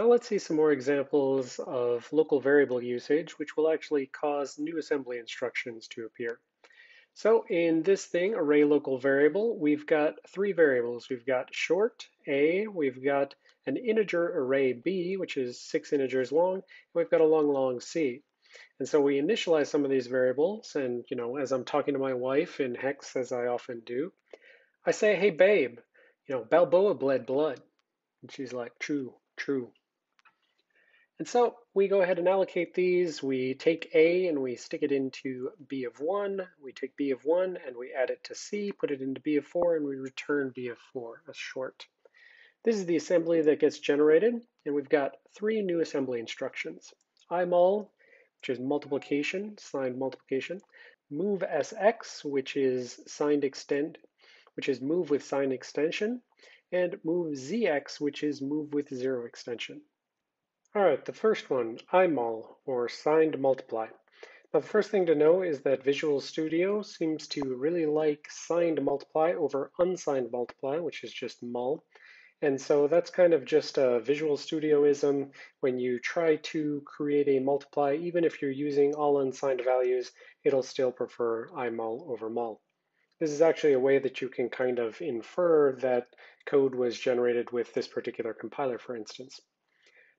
Now let's see some more examples of local variable usage, which will actually cause new assembly instructions to appear. So in this thing, array local variable, we've got three variables. We've got short, A, we've got an integer array B, which is six integers long, and we've got a long, long C. And so we initialize some of these variables, and you know, as I'm talking to my wife in hex, as I often do, I say, hey babe, you know, Balboa bled blood. And she's like, true, true. And so we go ahead and allocate these. We take A and we stick it into B of 1. We take B of 1 and we add it to C, put it into B of 4, and we return B of 4 as short. This is the assembly that gets generated, and we've got three new assembly instructions. imul, which is multiplication, signed multiplication, move sx, which is signed extend, which is move with signed extension, and move zx, which is move with zero extension. All right, the first one, imul, or signed multiply. Now, the first thing to know is that Visual Studio seems to really like signed multiply over unsigned multiply, which is just mul. And so that's kind of just a Visual Studioism. When you try to create a multiply, even if you're using all unsigned values, it'll still prefer imul over mul. This is actually a way that you can kind of infer that code was generated with this particular compiler, for instance.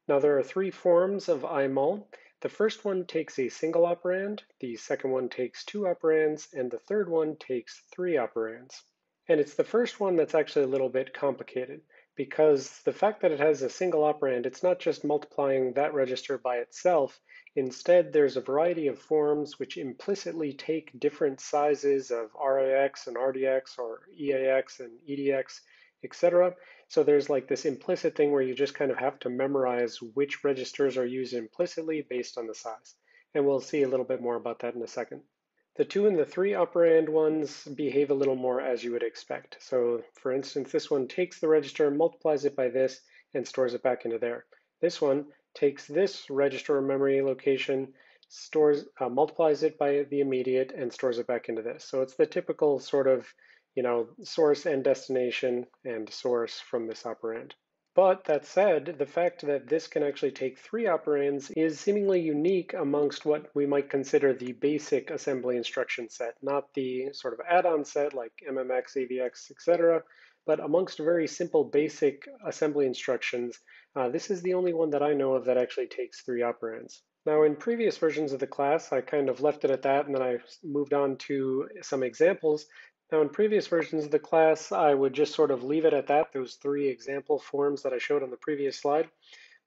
Now there are three forms of imul. The first one takes a single operand, the second one takes two operands, and the third one takes three operands. And it's the first one that's actually a little bit complicated because the fact that it has a single operand, it's not just multiplying that register by itself. Instead, there's a variety of forms which implicitly take different sizes of RAX and RDX or EAX and EDX, etc. So there's like this implicit thing where you just kind of have to memorize which registers are used implicitly based on the size. And we'll see a little bit more about that in a second. The two and the three operand ones behave a little more as you would expect. So for instance, this one takes the register, multiplies it by this, and stores it back into there. This one takes this register memory location, stores, uh, multiplies it by the immediate, and stores it back into this. So it's the typical sort of you know, source and destination and source from this operand. But that said, the fact that this can actually take three operands is seemingly unique amongst what we might consider the basic assembly instruction set, not the sort of add-on set like MMX, AVX, etc., but amongst very simple basic assembly instructions, uh, this is the only one that I know of that actually takes three operands. Now in previous versions of the class, I kind of left it at that and then I moved on to some examples now in previous versions of the class, I would just sort of leave it at that, those three example forms that I showed on the previous slide.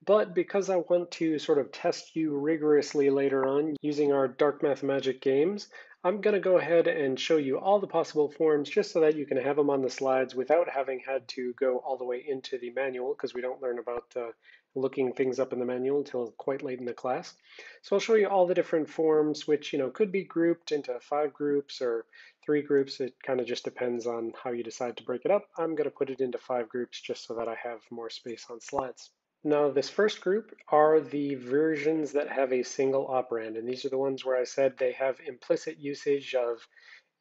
But because I want to sort of test you rigorously later on using our Dark Math Magic games, I'm going to go ahead and show you all the possible forms just so that you can have them on the slides without having had to go all the way into the manual because we don't learn about uh, looking things up in the manual until quite late in the class. So I'll show you all the different forms which you know could be grouped into five groups or three groups. It kind of just depends on how you decide to break it up. I'm going to put it into five groups just so that I have more space on slides. Now this first group are the versions that have a single operand and these are the ones where I said they have implicit usage of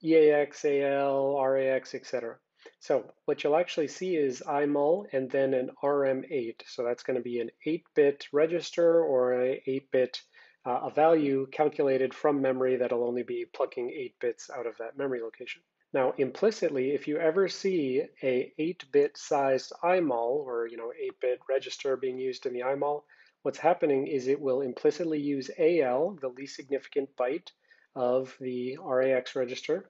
EAX, AL, RAX, etc. So what you'll actually see is imul and then an RM8. So that's going to be an 8-bit register or a 8-bit uh, a value calculated from memory that'll only be plucking 8 bits out of that memory location. Now, implicitly, if you ever see a 8-bit sized imul or you know 8-bit register being used in the imul, what's happening is it will implicitly use AL, the least significant byte of the RAX register,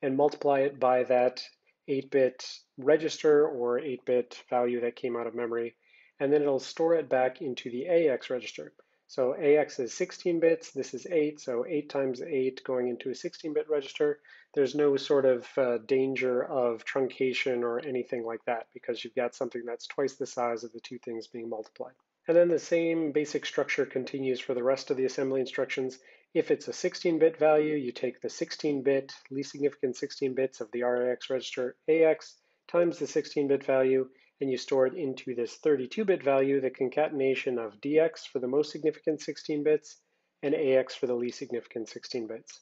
and multiply it by that 8-bit register or 8-bit value that came out of memory, and then it'll store it back into the AX register. So AX is 16 bits, this is 8, so 8 times 8 going into a 16-bit register. There's no sort of uh, danger of truncation or anything like that because you've got something that's twice the size of the two things being multiplied. And then the same basic structure continues for the rest of the assembly instructions. If it's a 16-bit value, you take the 16-bit, least significant 16 bits of the RAX register AX times the 16-bit value, and you store it into this 32-bit value, the concatenation of DX for the most significant 16 bits and AX for the least significant 16 bits.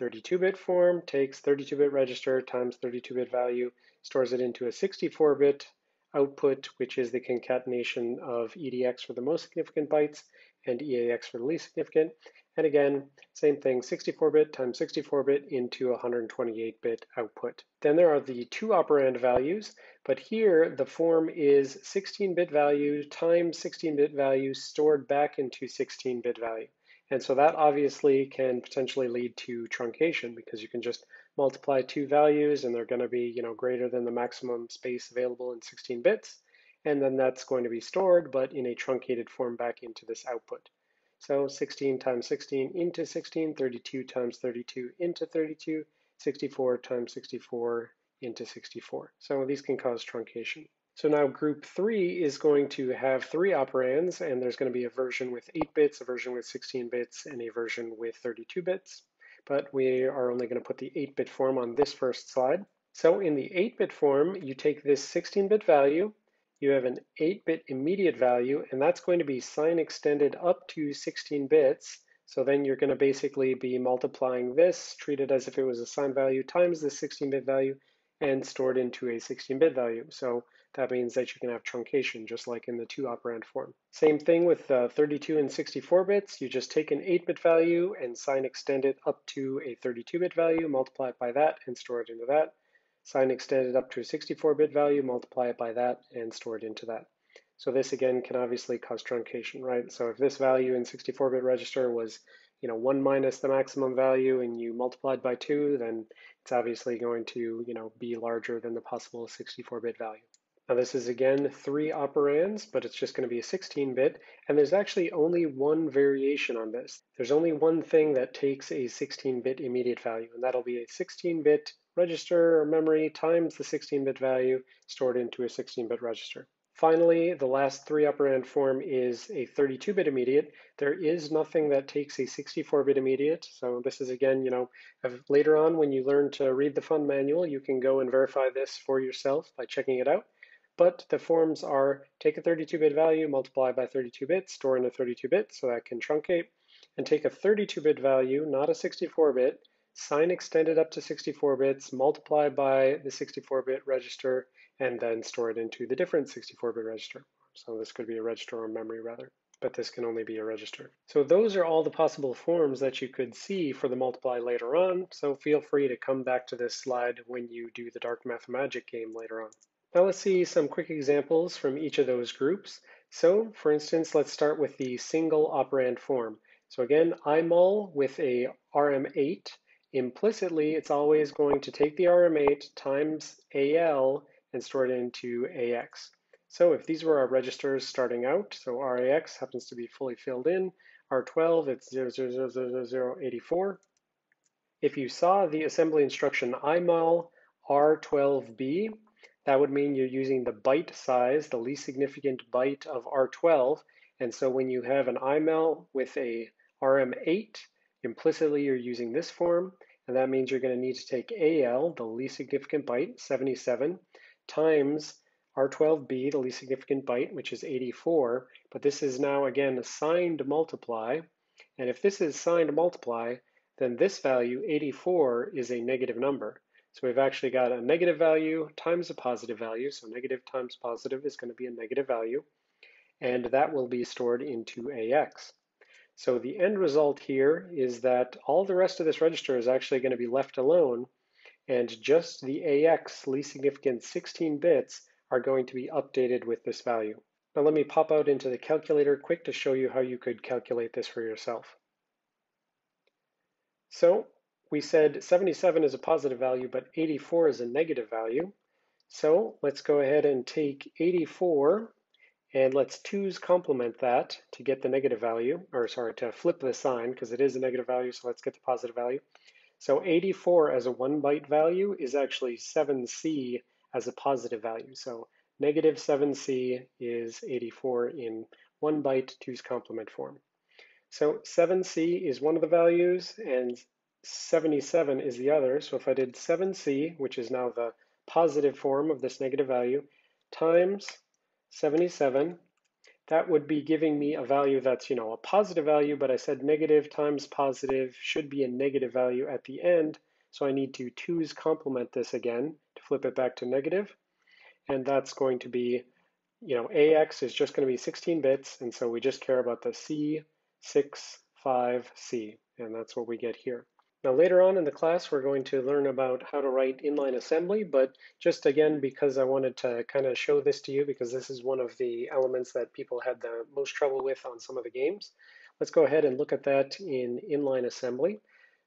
32-bit form takes 32-bit register times 32-bit value, stores it into a 64-bit output, which is the concatenation of EDX for the most significant bytes and EAX for the least significant. And again, same thing, 64-bit times 64-bit into 128-bit output. Then there are the two operand values, but here the form is 16-bit value times 16-bit value stored back into 16-bit value. And so that obviously can potentially lead to truncation because you can just multiply two values and they're going to be you know, greater than the maximum space available in 16 bits. And then that's going to be stored, but in a truncated form back into this output. So 16 times 16 into 16, 32 times 32 into 32, 64 times 64 into 64. So these can cause truncation. So now group three is going to have three operands, and there's going to be a version with 8 bits, a version with 16 bits, and a version with 32 bits. But we are only going to put the 8-bit form on this first slide. So in the 8-bit form, you take this 16-bit value, you have an 8-bit immediate value, and that's going to be sign extended up to 16 bits. So then you're going to basically be multiplying this, treat it as if it was a sign value times the 16-bit value, and stored into a 16-bit value. So that means that you can have truncation, just like in the two operand form. Same thing with uh, 32 and 64 bits. You just take an 8-bit value and sign extend it up to a 32-bit value, multiply it by that, and store it into that sign extended up to a 64-bit value, multiply it by that, and store it into that. So this again can obviously cause truncation, right? So if this value in 64-bit register was, you know, one minus the maximum value and you multiplied by two, then it's obviously going to, you know, be larger than the possible 64-bit value. Now this is again three operands, but it's just going to be a 16-bit, and there's actually only one variation on this. There's only one thing that takes a 16-bit immediate value, and that'll be a 16-bit register or memory times the 16-bit value stored into a 16-bit register. Finally, the last three operand form is a 32-bit immediate. There is nothing that takes a 64-bit immediate. So this is again, you know, later on when you learn to read the fund manual, you can go and verify this for yourself by checking it out. But the forms are take a 32-bit value, multiply by 32 bits, store in a 32 bit so that can truncate, and take a 32-bit value, not a 64-bit, sign extended up to 64 bits, multiply by the 64-bit register, and then store it into the different 64-bit register. So this could be a register or memory rather, but this can only be a register. So those are all the possible forms that you could see for the multiply later on, so feel free to come back to this slide when you do the Dark Math Magic game later on. Now let's see some quick examples from each of those groups. So for instance, let's start with the single operand form. So again, IMUL with a RM8 implicitly, it's always going to take the RM8 times AL and store it into AX. So if these were our registers starting out, so RAX happens to be fully filled in, R12, it's 0000084. If you saw the assembly instruction IMUL R12B, that would mean you're using the byte size, the least significant byte of R12. And so when you have an IMUL with a RM8, Implicitly, you're using this form, and that means you're going to need to take AL, the least significant byte, 77, times R12B, the least significant byte, which is 84, but this is now, again, a signed multiply, and if this is signed multiply, then this value, 84, is a negative number. So we've actually got a negative value times a positive value, so negative times positive is going to be a negative value, and that will be stored into AX. So the end result here is that all the rest of this register is actually going to be left alone, and just the AX least significant 16 bits are going to be updated with this value. Now let me pop out into the calculator quick to show you how you could calculate this for yourself. So we said 77 is a positive value, but 84 is a negative value. So let's go ahead and take 84 and let's 2's complement that to get the negative value, or sorry, to flip the sign, because it is a negative value, so let's get the positive value. So 84 as a one byte value is actually 7c as a positive value. So negative 7c is 84 in one byte 2's complement form. So 7c is one of the values, and 77 is the other. So if I did 7c, which is now the positive form of this negative value, times 77, that would be giving me a value that's, you know, a positive value, but I said negative times positive should be a negative value at the end. So I need to 2's complement this again to flip it back to negative. and that's going to be, you know, AX is just going to be 16 bits, and so we just care about the C65C, and that's what we get here. Now later on in the class, we're going to learn about how to write inline assembly, but just again, because I wanted to kind of show this to you, because this is one of the elements that people had the most trouble with on some of the games, let's go ahead and look at that in inline assembly.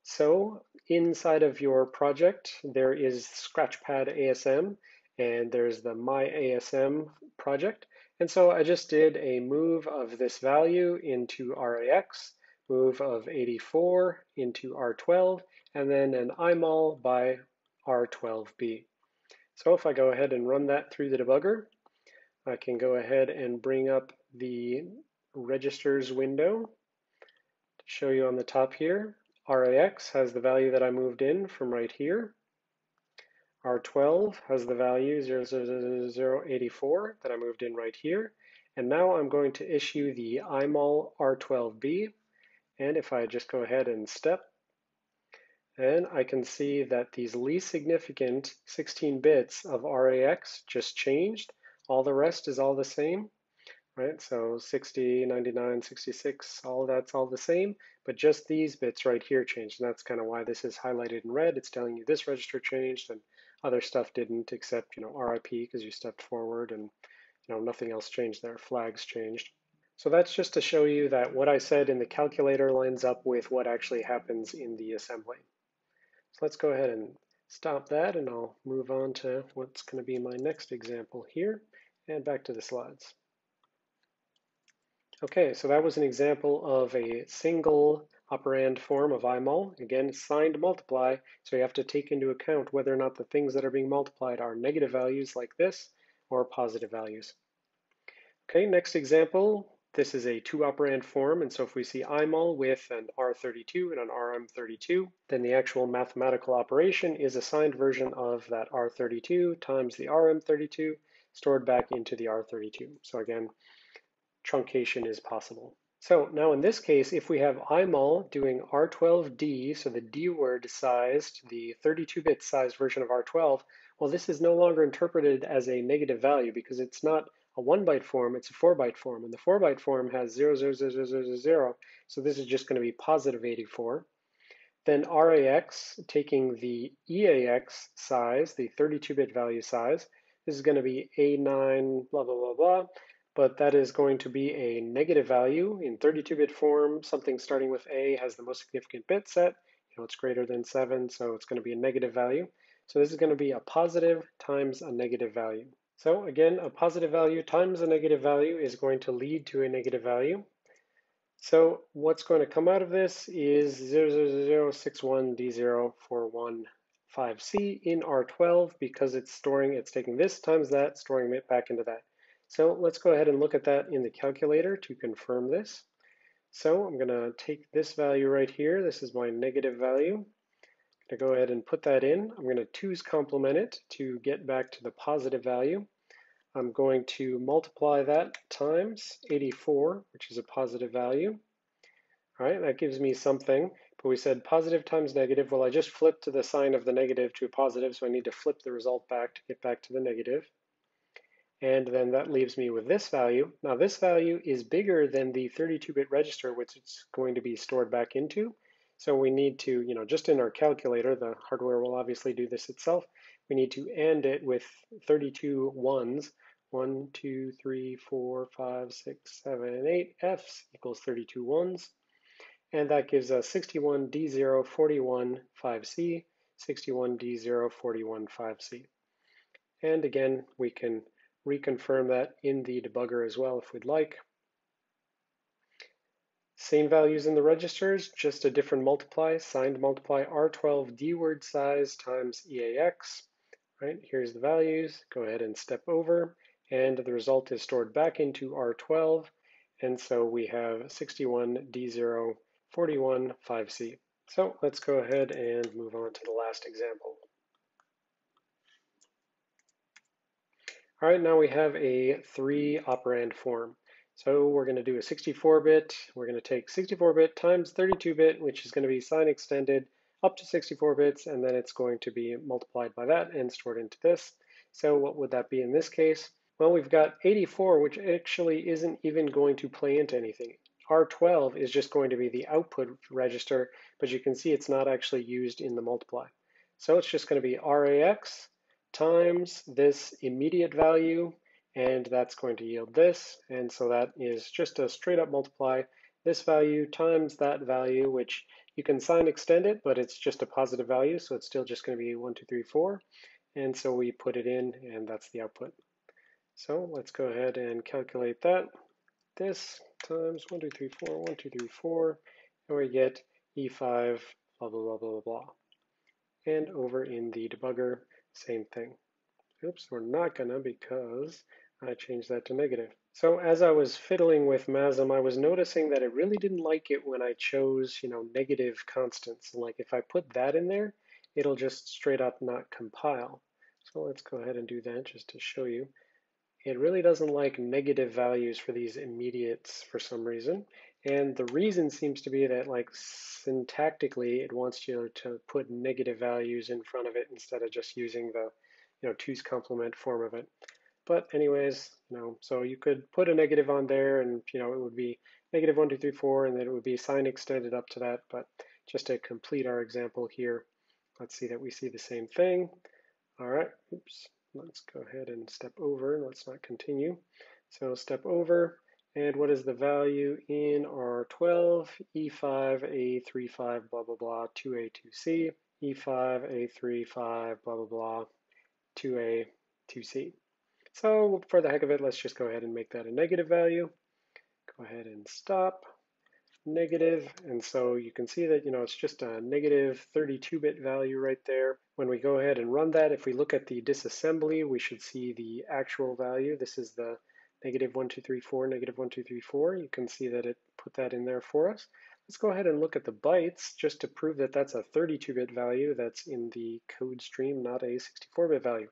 So inside of your project, there is Scratchpad ASM, and there's the My ASM project. And so I just did a move of this value into RAX, move of 84 into R12, and then an IMUL by R12B. So if I go ahead and run that through the debugger, I can go ahead and bring up the registers window to show you on the top here. RAX has the value that I moved in from right here. R12 has the value 00084 that I moved in right here. And now I'm going to issue the IMUL R12B and if I just go ahead and step, then I can see that these least significant 16 bits of RAX just changed. All the rest is all the same, right? So 60, 99, 66, all that's all the same, but just these bits right here changed. And that's kind of why this is highlighted in red. It's telling you this register changed and other stuff didn't except, you know, RIP because you stepped forward and, you know, nothing else changed there. Flags changed. So that's just to show you that what I said in the calculator lines up with what actually happens in the assembly. So let's go ahead and stop that and I'll move on to what's going to be my next example here and back to the slides. Okay, so that was an example of a single operand form of IMUL. Again, signed multiply, so you have to take into account whether or not the things that are being multiplied are negative values like this or positive values. Okay, next example, this is a two operand form, and so if we see IMUL with an R32 and an RM32, then the actual mathematical operation is a signed version of that R32 times the RM32 stored back into the R32. So again, truncation is possible. So now in this case, if we have IMUL doing R12D, so the D word sized, the 32-bit sized version of R12, well, this is no longer interpreted as a negative value because it's not a one byte form, it's a four byte form, and the four byte form has 0, 0, 0, 0, 0, 0, so this is just going to be positive 84. Then RAX, taking the EAX size, the 32-bit value size, this is going to be A9, blah, blah, blah, blah, but that is going to be a negative value in 32-bit form. Something starting with A has the most significant bit set. You know, it's greater than 7, so it's going to be a negative value. So this is going to be a positive times a negative value. So again, a positive value times a negative value is going to lead to a negative value. So what's going to come out of this is 00061D0415C in R12 because it's storing, it's taking this times that, storing it back into that. So let's go ahead and look at that in the calculator to confirm this. So I'm going to take this value right here. This is my negative value to go ahead and put that in. I'm going to 2's complement it to get back to the positive value. I'm going to multiply that times 84, which is a positive value. All right, that gives me something, but we said positive times negative. Well, I just flipped to the sign of the negative to a positive, so I need to flip the result back to get back to the negative. And then that leaves me with this value. Now this value is bigger than the 32-bit register, which it's going to be stored back into. So we need to, you know, just in our calculator, the hardware will obviously do this itself. We need to AND it with 32 ones. 1, 2, 3, 4, 5, 6, 7, and 8. F's equals 32 ones. And that gives us 61 D0, 41, 5C, 61 D0, 41, 5C. And again, we can reconfirm that in the debugger as well if we'd like. Same values in the registers, just a different multiply, signed multiply R12 D word size times EAX. Right, here's the values. Go ahead and step over, and the result is stored back into R12. And so we have 61 D0 41 5C. So let's go ahead and move on to the last example. All right, now we have a three operand form. So we're going to do a 64-bit. We're going to take 64-bit times 32-bit, which is going to be sign extended up to 64 bits, and then it's going to be multiplied by that and stored into this. So what would that be in this case? Well, we've got 84, which actually isn't even going to play into anything. R12 is just going to be the output register, but you can see it's not actually used in the multiply. So it's just going to be RAX times this immediate value, and that's going to yield this. And so that is just a straight up multiply this value times that value, which you can sign extend it, but it's just a positive value, so it's still just going to be 1, 2, 3, 4. And so we put it in, and that's the output. So let's go ahead and calculate that. This times 1, 2, 3, 4, 1, 2, 3, 4, and we get E5, blah, blah, blah, blah, blah. And over in the debugger, same thing. Oops, we're not gonna because I changed that to negative. So as I was fiddling with MASM, I was noticing that it really didn't like it when I chose, you know, negative constants. Like if I put that in there, it'll just straight up not compile. So let's go ahead and do that just to show you. It really doesn't like negative values for these immediates for some reason. And the reason seems to be that like syntactically, it wants you to put negative values in front of it instead of just using the you know, two's complement form of it. But anyways, you know, so you could put a negative on there and, you know, it would be negative one, two, three, four, and then it would be sign extended up to that. But just to complete our example here, let's see that we see the same thing. All right, oops, let's go ahead and step over. And let's not continue. So step over, and what is the value in R12, E5, A35, blah, blah, blah, 2A, 2C, E5, A35, blah, blah, blah, 2A, 2C. So for the heck of it, let's just go ahead and make that a negative value. Go ahead and stop, negative, and so you can see that, you know, it's just a negative 32-bit value right there. When we go ahead and run that, if we look at the disassembly, we should see the actual value. This is the negative 1234, negative 1234. You can see that it put that in there for us. Let's go ahead and look at the bytes just to prove that that's a 32-bit value that's in the code stream, not a 64-bit value.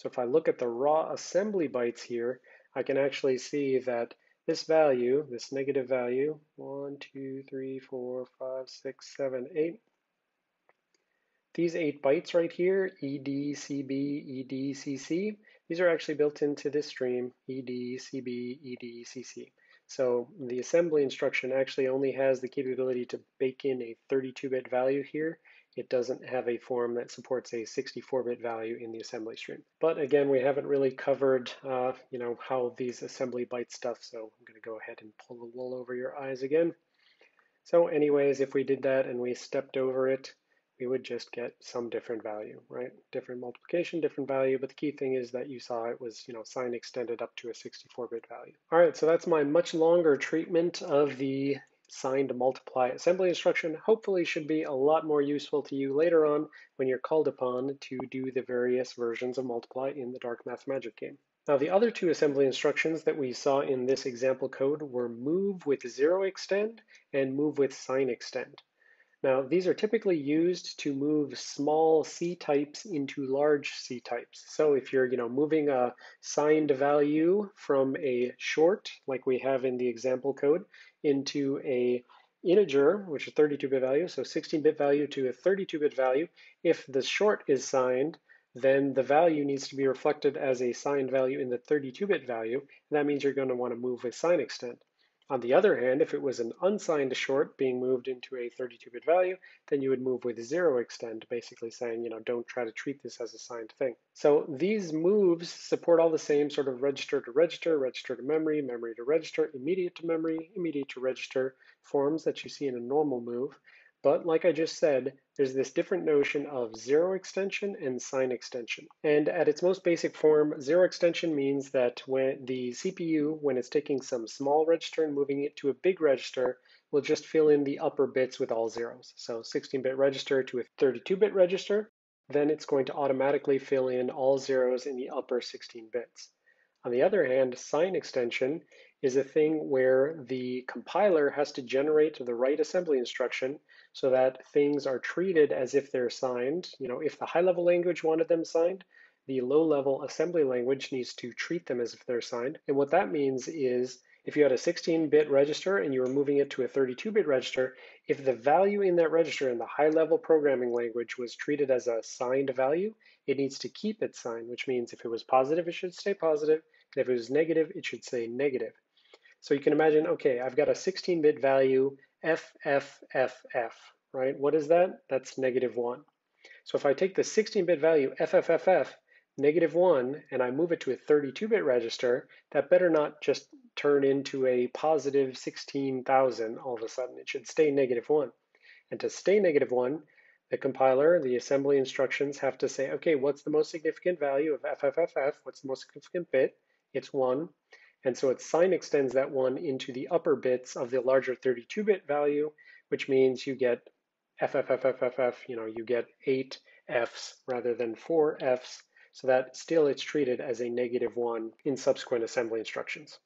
So if I look at the raw assembly bytes here, I can actually see that this value, this negative value, 1, 2, 3, 4, 5, 6, 7, 8, these eight bytes right here, ED, CB, ED, CC, these are actually built into this stream, ED, CB, ED, CC. So the assembly instruction actually only has the capability to bake in a 32-bit value here, it doesn't have a form that supports a 64-bit value in the assembly stream. But again, we haven't really covered, uh, you know, how these assembly byte stuff, so I'm going to go ahead and pull the wool over your eyes again. So anyways, if we did that and we stepped over it, we would just get some different value, right? Different multiplication, different value, but the key thing is that you saw it was, you know, sign extended up to a 64-bit value. All right, so that's my much longer treatment of the signed multiply assembly instruction hopefully should be a lot more useful to you later on when you're called upon to do the various versions of multiply in the Dark Math Magic game. Now the other two assembly instructions that we saw in this example code were move with zero extend and move with sign extend. Now, these are typically used to move small C types into large C types. So if you're, you know, moving a signed value from a short, like we have in the example code, into a integer, which is 32-bit value, so 16-bit value to a 32-bit value, if the short is signed, then the value needs to be reflected as a signed value in the 32-bit value, and that means you're going to want to move with sign extend. On the other hand, if it was an unsigned short being moved into a 32-bit value, then you would move with zero extend, basically saying, you know, don't try to treat this as a signed thing. So these moves support all the same sort of register to register, register to memory, memory to register, immediate to memory, immediate to register forms that you see in a normal move. But like I just said, there's this different notion of zero extension and sign extension. And at its most basic form, zero extension means that when the CPU, when it's taking some small register and moving it to a big register, will just fill in the upper bits with all zeros. So 16-bit register to a 32-bit register, then it's going to automatically fill in all zeros in the upper 16 bits. On the other hand, sign extension is a thing where the compiler has to generate the right assembly instruction so that things are treated as if they're signed. You know, if the high level language wanted them signed, the low level assembly language needs to treat them as if they're signed. And what that means is If you had a 16-bit register and you were moving it to a 32-bit register, if the value in that register in the high-level programming language was treated as a signed value, it needs to keep its sign, which means if it was positive, it should stay positive, and if it was negative, it should stay negative. So you can imagine, okay, I've got a 16-bit value FFFF, right? What is that? That's negative 1. So if I take the 16-bit value FFFF, negative 1, and I move it to a 32-bit register, that better not just turn into a positive 16,000 all of a sudden. It should stay negative 1. And to stay negative 1, the compiler, the assembly instructions have to say, okay, what's the most significant value of FFFF? What's the most significant bit? It's 1. And so its sign extends that 1 into the upper bits of the larger 32-bit value, which means you get FFFFFF, you know, you get 8 Fs rather than 4 Fs, so that still it's treated as a negative 1 in subsequent assembly instructions.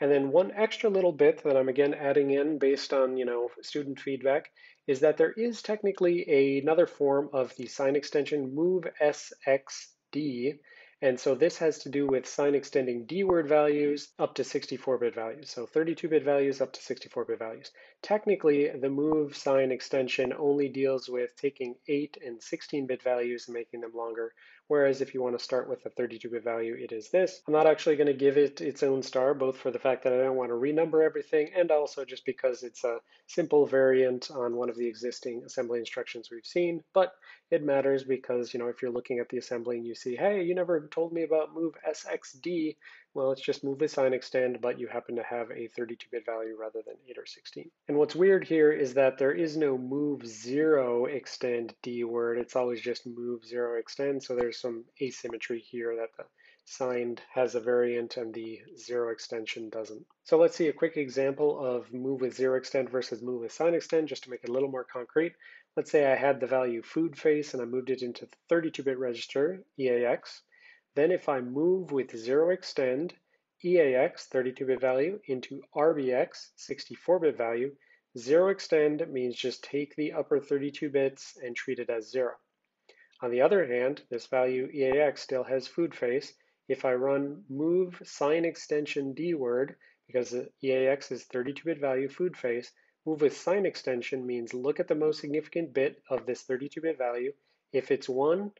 And then one extra little bit that I'm again adding in based on you know student feedback is that there is technically another form of the sign extension move SXD and so this has to do with sign extending D word values up to 64-bit values. So 32-bit values up to 64-bit values. Technically, the move sign extension only deals with taking 8 and 16-bit values and making them longer. Whereas if you want to start with a 32-bit value, it is this. I'm not actually going to give it its own star, both for the fact that I don't want to renumber everything and also just because it's a simple variant on one of the existing assembly instructions we've seen. But it matters because, you know, if you're looking at the assembly and you see, hey, you never told me about move SXD, well, it's just move the sign extend, but you happen to have a 32-bit value rather than 8 or 16. And what's weird here is that there is no move 0 extend D word. It's always just move 0 extend, so there's some asymmetry here that the signed has a variant and the zero extension doesn't. So let's see a quick example of move with zero extend versus move with sign extend just to make it a little more concrete. Let's say I had the value food face and I moved it into the 32-bit register, EAX. Then if I move with zero extend, EAX, 32-bit value, into RBX, 64-bit value, zero extend means just take the upper 32 bits and treat it as zero. On the other hand, this value EAX still has food face. If I run move sign extension D word, because EAX is 32-bit value food face, Move with sign extension means look at the most significant bit of this 32-bit value. If it's 1,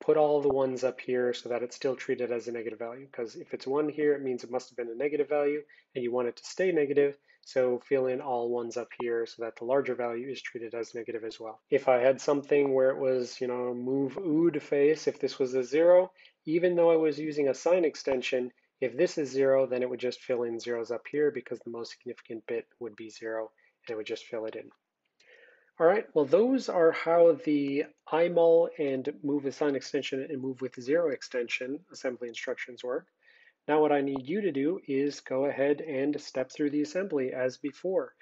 put all the ones up here so that it's still treated as a negative value. Because if it's 1 here, it means it must have been a negative value, and you want it to stay negative. So fill in all ones up here so that the larger value is treated as negative as well. If I had something where it was, you know, move ood face, if this was a 0, even though I was using a sign extension, if this is 0, then it would just fill in zeros up here because the most significant bit would be 0 and it would just fill it in. All right, well, those are how the IMUL and move with sign extension and move with zero extension assembly instructions work. Now what I need you to do is go ahead and step through the assembly as before.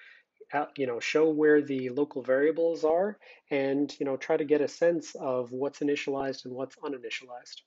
Uh, you know, show where the local variables are and, you know, try to get a sense of what's initialized and what's uninitialized.